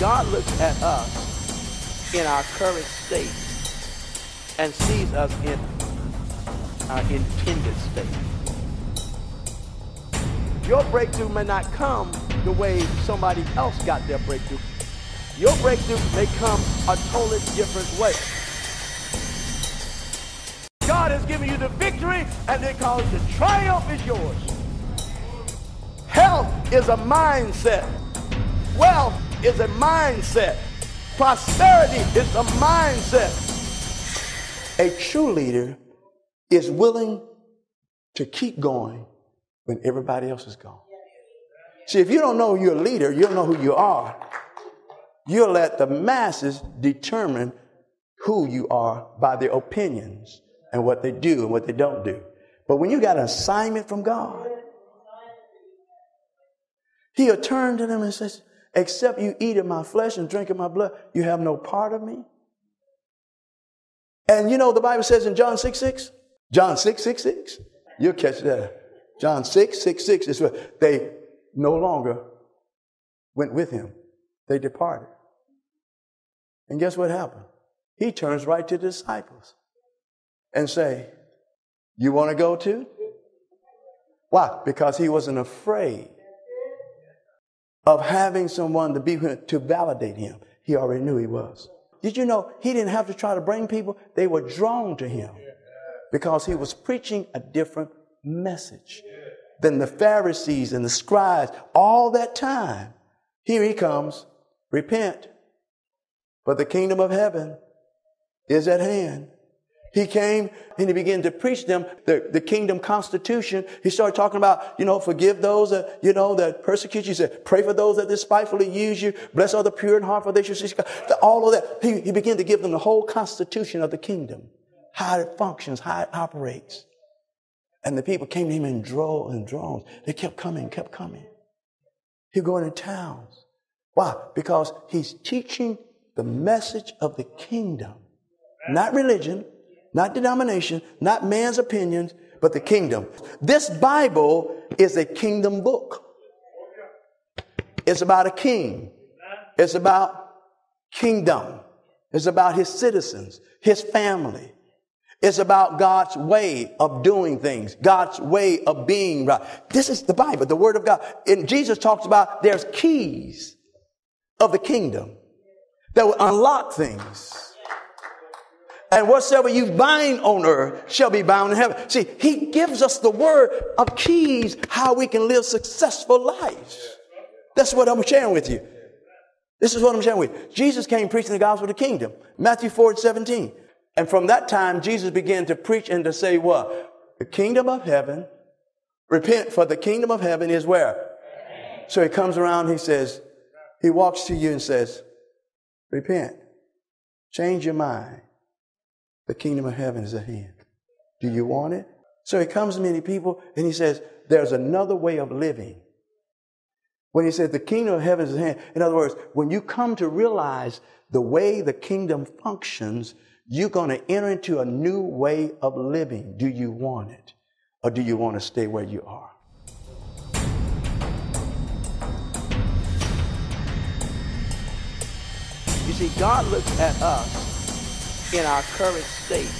God looks at us in our current state and sees us in our intended state. Your breakthrough may not come the way somebody else got their breakthrough. Your breakthrough may come a totally different way. God has given you the victory, and because the triumph is yours. Health is a mindset. Wealth is a mindset. Prosperity is a mindset. A true leader is willing to keep going when everybody else is gone. See, if you don't know you're a leader, you don't know who you are. You'll let the masses determine who you are by their opinions and what they do and what they don't do. But when you got an assignment from God, He'll turn to them and says, Except you eat of my flesh and drink of my blood, you have no part of me. And you know, the Bible says in John 6 6, John 6 6 6, you'll catch that. John 6 6 6 is what they no longer went with him, they departed. And guess what happened? He turns right to the disciples and say, You want to go too? Why? Because he wasn't afraid of having someone to be to validate him. He already knew he was. Did you know he didn't have to try to bring people? They were drawn to him because he was preaching a different message than the Pharisees and the scribes all that time. Here he comes. Repent. For the kingdom of heaven is at hand. He came and he began to preach them the, the kingdom constitution. He started talking about, you know, forgive those that, you know, that persecute you. He said, pray for those that despitefully use you. Bless all the pure in heart for they shall see God. All of that. He, he began to give them the whole constitution of the kingdom, how it functions, how it operates. And the people came to him in droves and droves. They kept coming, kept coming. He'd go into towns. Why? Because he's teaching the message of the kingdom, not religion, not denomination, not man's opinions, but the kingdom. This Bible is a kingdom book. It's about a king. It's about kingdom. It's about his citizens, his family. It's about God's way of doing things, God's way of being right. This is the Bible, the Word of God. And Jesus talks about there's keys of the kingdom that will unlock things. And whatsoever you bind on earth shall be bound in heaven. See, he gives us the word of keys how we can live successful lives. That's what I'm sharing with you. This is what I'm sharing with you. Jesus came preaching the gospel of the kingdom. Matthew 4 17. And from that time, Jesus began to preach and to say what? The kingdom of heaven, repent for the kingdom of heaven is where? So he comes around, he says, he walks to you and says, repent, change your mind. The kingdom of heaven is at hand. Do you want it? So he comes to many people and he says, there's another way of living. When he said the kingdom of heaven is at hand, in other words, when you come to realize the way the kingdom functions, you're going to enter into a new way of living. Do you want it? Or do you want to stay where you are? You see, God looks at us in our current state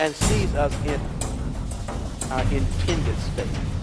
and sees us in our intended state.